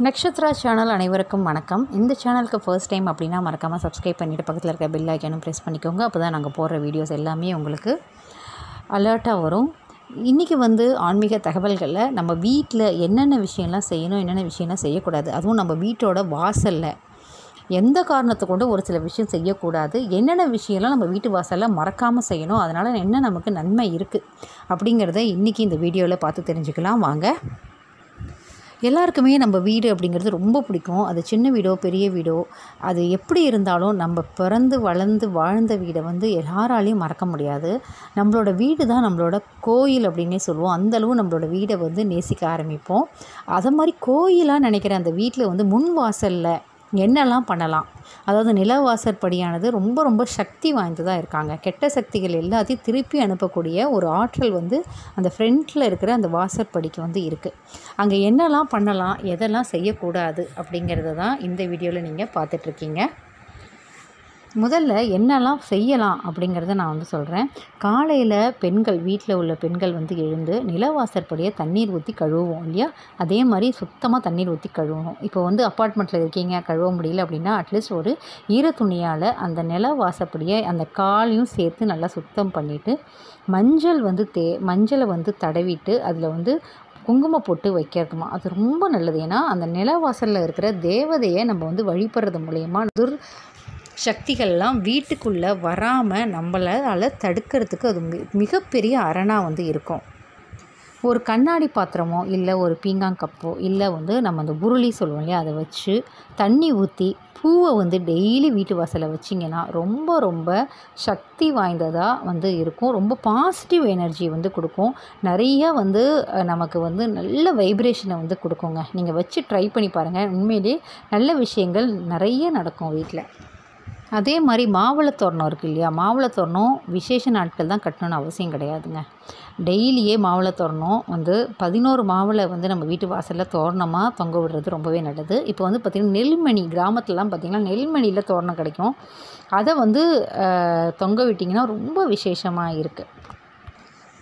Nakshatra channel அனைவருக்கும் வணக்கம். இந்த சேனலுக்கு ஃபர்ஸ்ட் டைம் அப்படின்னா மறக்காமல் சப்ஸ்கிரைப் பண்ணிவிட்டு பக்கத்தில் இருக்க பெல் ஐக்கனும் ப்ரெஸ் பண்ணிக்கோங்க. அப்போ தான் நாங்கள் போடுற வீடியோஸ் எல்லாமே உங்களுக்கு அலர்ட்டாக வரும். இன்றைக்கி வந்து ஆன்மீக தகவல்களில் நம்ம வீட்டில் என்னென்ன விஷயம்லாம் செய்யணும் என்னென்ன விஷயம்லாம் செய்யக்கூடாது அதுவும் நம்ம வீட்டோட வாசலில். எந்த காரணத்தை கொண்டு ஒரு சில விஷயம் செய்யக்கூடாது என்னென்ன விஷயம்லாம் நம்ம வீட்டு வாசலில் மறக்காமல் செய்யணும் அதனால் என்ன நமக்கு நன்மை இருக்குது அப்படிங்கிறத இன்றைக்கி இந்த வீடியோவில் பார்த்து தெரிஞ்சுக்கலாம். வாங்க. எல்லாருக்குமே நம்ம வீடு அப்படிங்கிறது ரொம்ப பிடிக்கும். அது சின்ன வீடோ பெரிய வீடோ அது எப்படி இருந்தாலும் நம்ம பிறந்து வளர்ந்து வாழ்ந்த வீடை வந்து எல்லாராலையும் மறக்க முடியாது. நம்மளோட வீடு தான் நம்மளோட கோயில் அப்படின்னே சொல்லுவோம். அந்தளவு நம்மளோட வீடை வந்து நேசிக்க ஆரம்பிப்போம். அதை மாதிரி கோயிலாக நினைக்கிற அந்த வீட்டில் வந்து முன் வாசலில் என்னெல்லாம் பண்ணலாம்? அதாவது நிலவாசற்படியானது ரொம்ப ரொம்ப சக்தி வாய்ந்ததாக இருக்காங்க. கெட்ட சக்திகள் எல்லாத்தையும் திருப்பி அனுப்பக்கூடிய ஒரு ஆற்றல் வந்து அந்த ஃப்ரண்ட்டில் இருக்கிற அந்த வாசற்படிக்கு வந்து இருக்குது அங்கே என்னெல்லாம் பண்ணலாம்? எதெல்லாம் செய்யக்கூடாது? அப்படிங்கிறத தான் இந்த வீடியோவில் நீங்கள் பார்த்துட்ருக்கீங்க முதல்ல என்னெல்லாம் செய்யலாம் அப்படிங்கிறத நான் வந்து சொல்கிறேன் காலையில் பெண்கள் வீட்டில் உள்ள பெண்கள் வந்து எழுந்து நிலவாசற்படியை தண்ணீர் ஊற்றி கழுவுவோம் இல்லையா? அதே மாதிரி சுத்தமாக தண்ணீர் ஊற்றி கழுவணும் இப்போ வந்து அப்பார்ட்மெண்ட்டில் இருக்கீங்க கழுவ முடியல அப்படின்னா அட்லீஸ்ட் ஒரு ஈர துணியால் அந்த நிலவாசப்படியை அந்த காலையும் சேர்த்து நல்லா சுத்தம் பண்ணிவிட்டு மஞ்சள் வந்து தே மஞ்சளை வந்து தடவிட்டு அதில் வந்து குங்குமம் போட்டு வைக்கிறதுமா? அது ரொம்ப நல்லது. ஏன்னா அந்த நிலவாசலில் இருக்கிற தேவதையை நம்ம வந்து வழிபடுறது மூலயமா துர் சக்திகள்லாம் வீட்டுக்குள்ளே வராமல் நம்மளால் தடுக்கிறதுக்கு அது மிகப்பெரிய அரணாக வந்து இருக்கும். ஒரு கண்ணாடி பாத்திரமோ இல்லை ஒரு பீங்காங் கப்போ இல்லை வந்து நம்ம அந்த உருளி சொல்லுவோம் இல்லையா அதை வச்சு தண்ணி ஊற்றி பூவை வந்து டெய்லி வீட்டு வாசலில் வச்சிங்கன்னா ரொம்ப ரொம்ப சக்தி வாய்ந்ததாக வந்து இருக்கும். ரொம்ப பாசிட்டிவ் எனர்ஜி வந்து கொடுக்கும். நிறைய வந்து நமக்கு வந்து நல்ல வைப்ரேஷனை வந்து கொடுக்குங்க. நீங்கள் வச்சு ட்ரை பண்ணி பாருங்கள் உண்மையிலே நல்ல விஷயங்கள் நிறைய நடக்கும் வீட்டில் அதே மாதிரி மாவளத்தோரணம் இருக்குது இல்லையா? மாவளத்தோரணம் விசேஷ நாட்கள் தான் கட்டணும்னு அவசியம் கிடையாதுங்க. டெய்லியே மாவளத்தோரணம் வந்து பதினோரு மாவளை வந்து நம்ம வீட்டு வாசலில் தோரணமாக தொங்க விடுறது ரொம்பவே நல்லது. இப்போ வந்து பார்த்திங்கன்னா நெல்மணி கிராமத்துலலாம் பார்த்திங்கன்னா நெல்மணியில் தோரணம் கிடைக்கும். அதை வந்து தொங்க விட்டிங்கன்னா ரொம்ப விசேஷமாக இருக்குது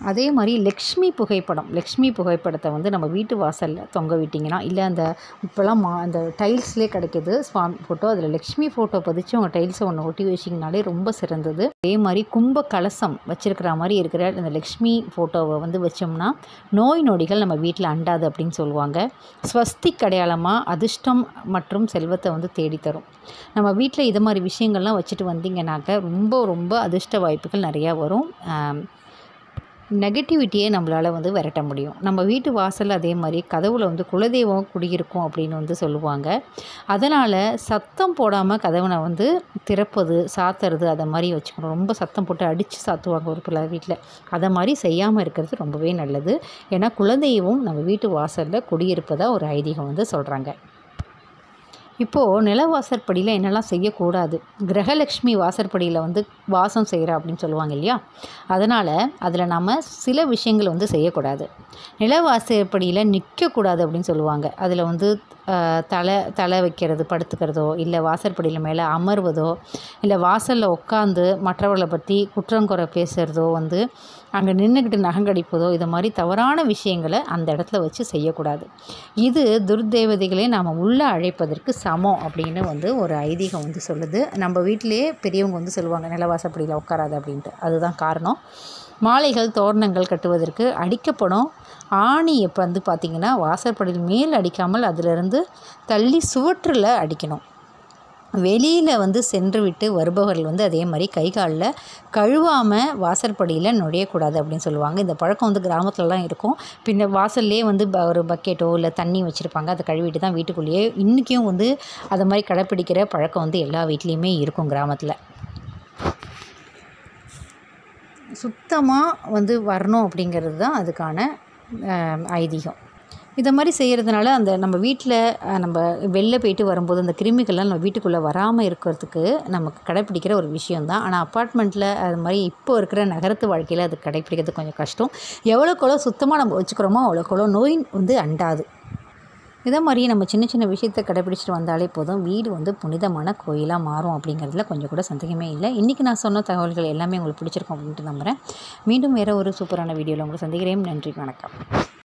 அதே மாதிரி லக்ஷ்மி புகைப்படம். லக்ஷ்மி புகைப்படத்தை வந்து நம்ம வீட்டு வாசலில் தொங்க விட்டிங்கன்னா இல்லை அந்த இப்போல்லாம் மா அந்த டைல்ஸ்லேயே கிடைக்கிது சுவாமி ஃபோட்டோ அதில் லக்ஷ்மி ஃபோட்டோ பதிச்சு உங்கள் டைல்ஸை ஒன்று ஒட்டி வச்சிங்கனாலே ரொம்ப சிறந்தது. அதே மாதிரி கும்ப கலசம் வச்சுருக்கிற மாதிரி இருக்கிற அந்த லக்ஷ்மி ஃபோட்டோவை வந்து வச்சோம்னா நோய் நொடிகள் நம்ம வீட்டில் அண்டாது அப்படின்னு சொல்லுவாங்க. ஸ்வஸ்திக் அடையாளமாக அதிர்ஷ்டம் மற்றும் செல்வத்தை வந்து தேடித்தரும். நம்ம வீட்டில் இது மாதிரி விஷயங்கள்லாம் வச்சுட்டு வந்தீங்கன்னாக்க ரொம்ப ரொம்ப அதிர்ஷ்ட வாய்ப்புகள் நிறையா வரும். நெகட்டிவிட்டியே நம்மளால் வந்து விரட்ட முடியும். நம்ம வீட்டு வாசலில் அதே மாதிரி கதவுல வந்து குலதெய்வம் குடியிருக்கும் அப்படின்னு வந்து சொல்லுவாங்க. அதனால் சத்தம் போடாமல் கதவை வந்து திறப்பது சாத்துறது அதை மாதிரி வச்சுக்கணும். ரொம்ப சத்தம் போட்டு அடித்து சாத்துவாங்க ஒரு பிள்ளை வீட்டில் அதை மாதிரி செய்யாமல் இருக்கிறது ரொம்பவே நல்லது. ஏன்னா குலதெய்வம் நம்ம வீட்டு வாசலில் குடியிருப்பதாக ஒரு ஐதீகம் வந்து சொல்கிறாங்க இப்போது நில வாசற்படியில் என்னெல்லாம் செய்யக்கூடாது? கிரகலக்ஷ்மி வாசற்படியில் வந்து வாசம் செய்கிறா அப்படின்னு சொல்லுவாங்க இல்லையா? அதனால் அதில் நாம் சில விஷயங்கள் வந்து செய்யக்கூடாது. நில வாசற்படியில் நிற்கக்கூடாது அப்படின்னு சொல்லுவாங்க. அதில் வந்து தலை தலை வைக்கிறது படுத்துக்கிறதோ இல்லை வாசற்படியில் மேலே அமர்வதோ இல்லை வாசலில் உட்காந்து மற்றவர்களை பற்றி குற்றங்குறை பேசுகிறதோ வந்து அங்கே நின்றுக்கிட்டு நகங்கடிப்பதோ இது மாதிரி தவறான விஷயங்களை அந்த இடத்துல வச்சு செய்யக்கூடாது. இது துர்தேவதைகளை நாம் உள்ளே அழைப்பதற்கு சமம் அப்படின்னு வந்து ஒரு ஐதீகம் வந்து சொல்லுது. நம்ம வீட்டிலேயே பெரியவங்க வந்து சொல்லுவாங்க நிலவாசப்படியில் உட்காராது அப்படின்ட்டு. அதுதான் காரணம். மாலைகள் தோரணங்கள் கட்டுவதற்கு அடிக்கப்படும் ஆணி இப்போ வந்து பார்த்திங்கன்னா வாசற்படியில் மேல் அடிக்காமல் அதிலிருந்து தள்ளி சுவற்றில் அடிக்கணும். வெளியில் வந்து சென்று விட்டு வருபவர்கள் வந்து அதே மாதிரி கை காலில் கழுவாமல் வாசற்படியில் நுழையக்கூடாது அப்படின்னு சொல்லுவாங்க. இந்த பழக்கம் வந்து கிராமத்துலலாம் இருக்கும். பின்ன வாசல்லே வந்து ப- ஒரு பக்கெட்டோ இல்லை தண்ணி வச்சுருப்பாங்க. அதை கழுவிட்டு தான் வீட்டுக்குள்ளேயே இன்றைக்கும் வந்து அதை மாதிரி கடைப்பிடிக்கிற பழக்கம் வந்து எல்லா வீட்லேயுமே இருக்கும் கிராமத்தில். சுத்தமாக வந்து வரணும் அப்படிங்கிறது தான் அதுக்கான ஐதீகம். இதை மாதிரி செய்கிறதுனால அந்த நம்ம வீட்டில் நம்ம வெளில போயிட்டு வரும்போது அந்த கிருமிகள்லாம் நம்ம வீட்டுக்குள்ளே வராமல் இருக்கிறதுக்கு நமக்கு கடைப்பிடிக்கிற ஒரு விஷயந்தான் ஆனால் அப்பார்ட்மெண்ட்டில் அது மாதிரி இப்போ இருக்கிற நகரத்து வாழ்க்கையில் அது கடைப்பிடிக்கிறது கொஞ்சம் கஷ்டம். எவ்வளோக்கெவ்வளோ சுத்தமாக நம்ம வச்சுக்கிறோமோ அவ்வளோக்கெவ்வளோ நோய் வந்து அண்டாது. இதை மாதிரியே நம்ம சின்ன சின்ன விஷயத்தை கடைப்பிடிச்சிட்டு வந்தாலே போதும். வீடு வந்து புனிதமான கோயிலாக மாறும் அப்படிங்கிறதுல கொஞ்சம் கூட சந்தேகமே இல்லை. இன்றைக்கி நான் சொன்ன தகவல்கள் எல்லாமே உங்களுக்கு பிடிச்சிருக்கும் அப்படின்ட்டு நம்புகிறேன் மீண்டும் வேறு ஒரு சூப்பரான வீடியோவில் உங்களை சந்திக்கிறேன். நன்றி வணக்கம்.